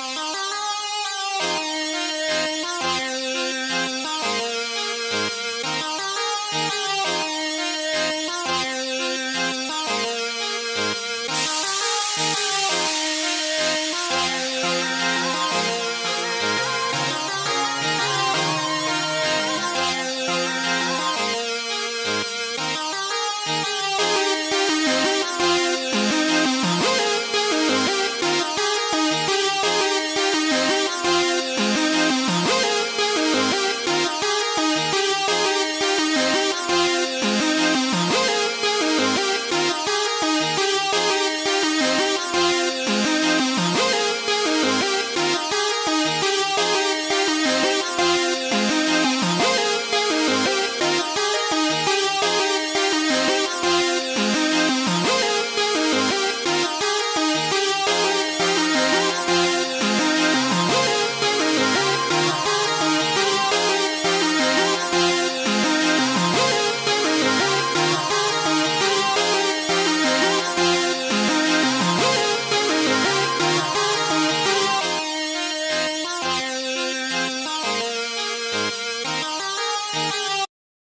Bye.